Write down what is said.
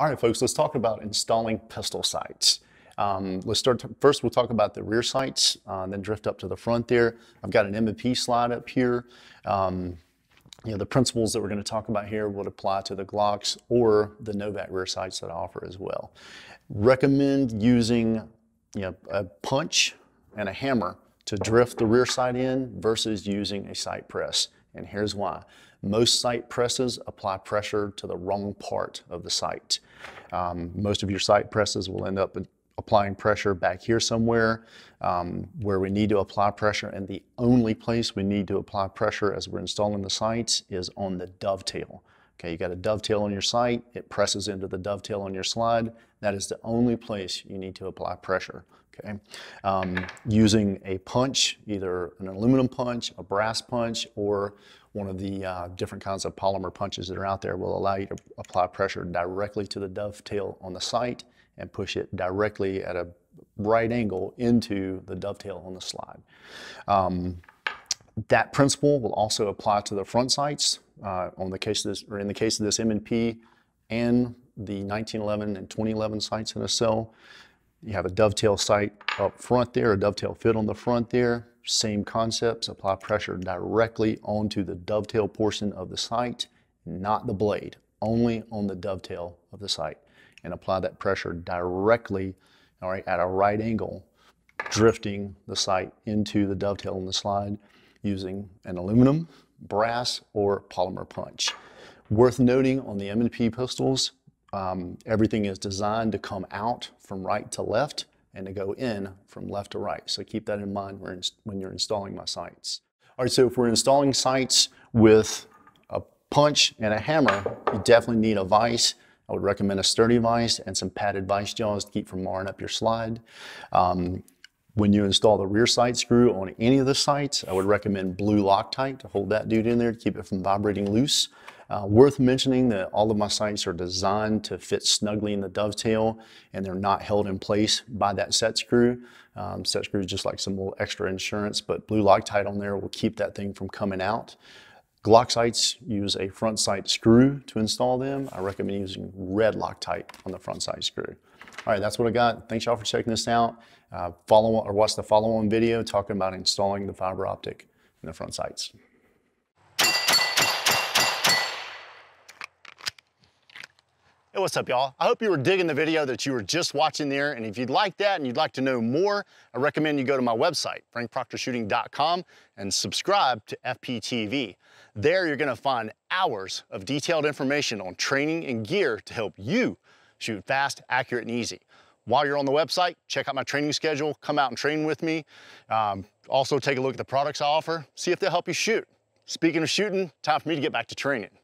All right, folks, let's talk about installing pistol sights. Um, let's start, first we'll talk about the rear sights, uh, then drift up to the front there. I've got an M&P slide up here. Um, you know, the principles that we're going to talk about here would apply to the Glocks or the Novak rear sights that I offer as well. Recommend using you know, a punch and a hammer to drift the rear sight in versus using a sight press. And here's why. Most sight presses apply pressure to the wrong part of the sight. Um, most of your sight presses will end up applying pressure back here somewhere um, where we need to apply pressure and the only place we need to apply pressure as we're installing the sights is on the dovetail. Okay, you got a dovetail on your sight, it presses into the dovetail on your slide. That is the only place you need to apply pressure. Okay, um, using a punch, either an aluminum punch, a brass punch, or one of the uh, different kinds of polymer punches that are out there will allow you to apply pressure directly to the dovetail on the sight and push it directly at a right angle into the dovetail on the slide. Um, that principle will also apply to the front sights uh, on the case of this, or in the case of this M&P and the 1911 and 2011 sights in a cell. You have a dovetail sight up front there, a dovetail fit on the front there. Same concepts, apply pressure directly onto the dovetail portion of the sight, not the blade, only on the dovetail of the sight. And apply that pressure directly, all right, at a right angle, drifting the sight into the dovetail on the slide using an aluminum, brass, or polymer punch. Worth noting on the M&P pistols, um, everything is designed to come out from right to left and to go in from left to right. So keep that in mind when you're installing my sights. All right, so if we're installing sights with a punch and a hammer, you definitely need a vise. I would recommend a sturdy vise and some padded vise jaws to keep from marring up your slide. Um, when you install the rear sight screw on any of the sights, I would recommend blue Loctite to hold that dude in there to keep it from vibrating loose. Uh, worth mentioning that all of my sights are designed to fit snugly in the dovetail and they're not held in place by that set screw. Um, set screw is just like some little extra insurance, but blue Loctite on there will keep that thing from coming out. Glock sights use a front sight screw to install them. I recommend using red Loctite on the front sight screw. All right, that's what I got. Thanks y'all for checking this out. Uh, follow or watch the follow-on video talking about installing the fiber optic in the front sights. Hey, what's up, y'all? I hope you were digging the video that you were just watching there, and if you'd like that and you'd like to know more, I recommend you go to my website, frankproctorshooting.com, and subscribe to FPTV. There, you're gonna find hours of detailed information on training and gear to help you shoot fast, accurate, and easy. While you're on the website, check out my training schedule, come out and train with me. Um, also take a look at the products I offer, see if they'll help you shoot. Speaking of shooting, time for me to get back to training.